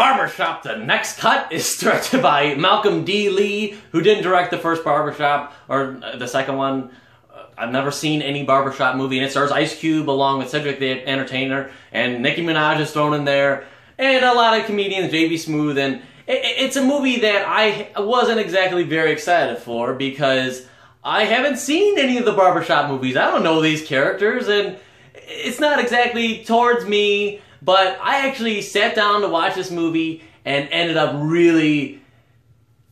Barbershop The Next Cut is directed by Malcolm D. Lee, who didn't direct the first Barbershop or uh, the second one. Uh, I've never seen any Barbershop movie, and it stars Ice Cube along with Cedric the Entertainer, and Nicki Minaj is thrown in there, and a lot of comedians, JB Smoove, and it's a movie that I wasn't exactly very excited for because I haven't seen any of the Barbershop movies. I don't know these characters, and it's not exactly towards me but I actually sat down to watch this movie and ended up really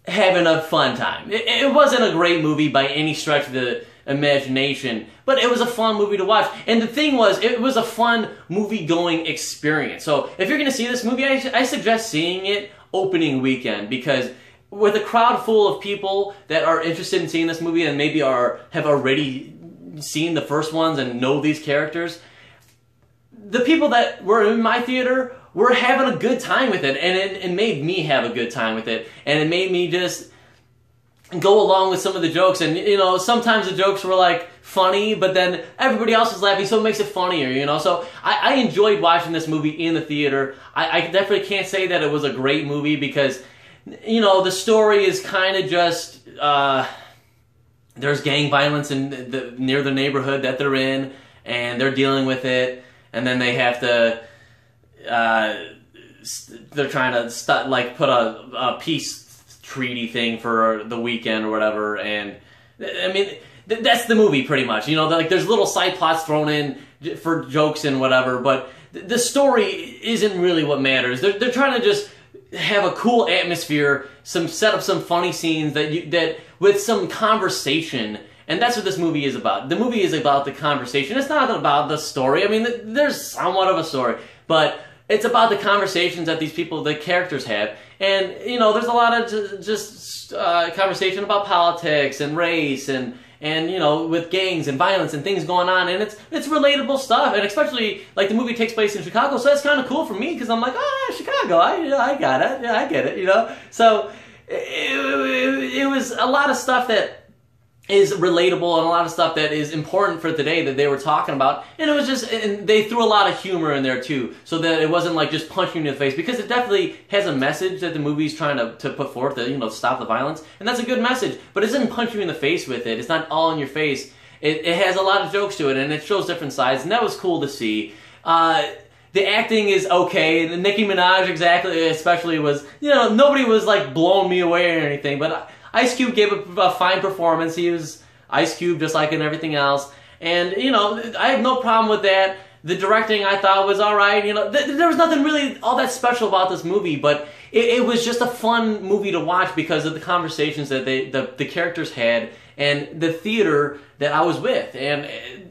having a fun time. It, it, wasn't a great movie by any stretch of the imagination, but it was a fun movie to watch. And the thing was, it was a fun movie going experience. So if you're going to see this movie, I, I suggest seeing it opening weekend because with a crowd full of people that are interested in seeing this movie and maybe are have already seen the first ones and know these characters, the people that were in my theater were having a good time with it, and it, it made me have a good time with it, and it made me just go along with some of the jokes and you know sometimes the jokes were like funny but then everybody else was laughing so it makes it funnier you know? So i, I enjoyed watching this movie in the theater. I, I, definitely can't say that it was a great movie because you know the story is kind of just uh, there's gang violence in the, near the neighborhood that they're in and they're dealing with it and then they have to uh, they're trying to st- like put a, a peace treaty thing for the weekend or whatever and i mean th- that's the movie pretty much you know like there's little side plots thrown in for jokes and whatever but th- the story isn't really what matters. They're, they're trying to just have a cool atmosphere some set up some funny scenes that you that with some conversation and that's what this movie is about. The movie is about the conversation. It's not about the story. I mean, there's somewhat of a story, but it's about the conversations that these people, the characters have. And, you know, there's a lot of just uh, conversation about politics and race and, and you know with gangs and violence and things going on and it's it's relatable stuff and especially like the movie takes place in Chicago so that's kind of cool for me because I'm like oh Chicago I I got it yeah I get it you know so it, it, it was a lot of stuff that is relatable and a lot of stuff that is important for today that they were talking about. And it was just, and they threw a lot of humor in there too, so that it wasn't like just punching you in the face because it definitely has a message that the movie's trying to, to put forth to, you know, stop the violence. And that's a good message, but it doesn't punch you in the face with it. It's not all in your face. It, it has a lot of jokes to it and it shows different sides, and that was cool to see. Uh, the acting is okay. The Nicki Minaj, exactly, especially was, you know, nobody was like blowing me away or anything, but Ice Cube gave a, a fine performance. He was Ice Cube just like in everything else. And, you know, I have no problem with that. The directing I thought was alright. You know, th- there was nothing really all that special about this movie, but it, it, was just a fun movie to watch because of the conversations that they, the, the characters had and the theater that I was with. And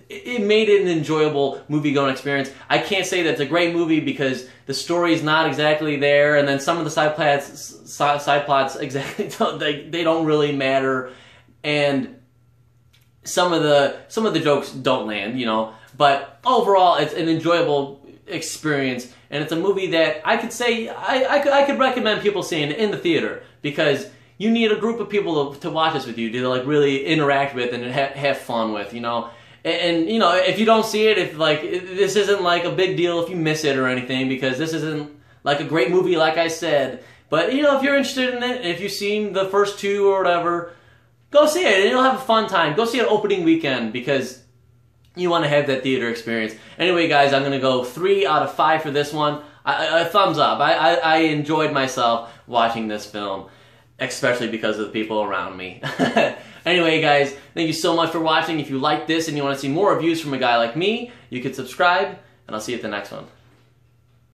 it, made it an enjoyable movie going experience. I can't say that it's a great movie because the story is not exactly there, and then some of the side plots, side plots exactly don't, they, they don't really matter, and some of the some of the jokes don't land, you know. But overall, it's an enjoyable experience, and it's a movie that I could say I, I could I could recommend people seeing in the theater because you need a group of people to, to watch this with you to like really interact with and ha- have fun with, you know. And, and, you know, if you don't see it, if like this isn't like a big deal if you miss it or anything because this isn't like a great movie, like I said. But you know, if you're interested in it, if you've seen the first two or whatever, go see it and you'll have a fun time. Go see it opening weekend because you want to have that theater experience. Anyway, guys, I'm gonna go three out of five for this one. A thumbs up. I, I, I enjoyed myself watching this film, especially because of the people around me. anyway, guys, thank you so much for watching. If you like this and you want to see more reviews from a guy like me, you can subscribe, and I'll see you at the next one.